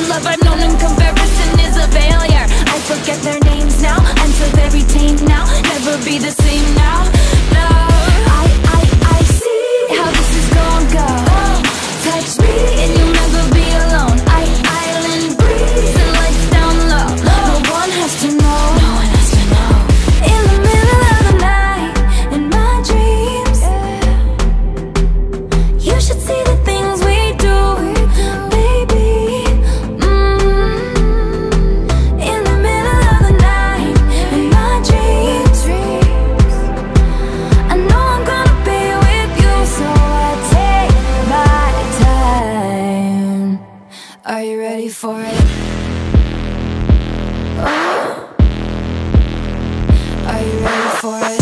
every love I've known in comparison is a failure. I forget their names now, I'm so very tame now. Never be the same now, no. I, I, I see how this is gonna go. Touch me and you'll never be alone Are you ready for it? Oh. Are you ready for it?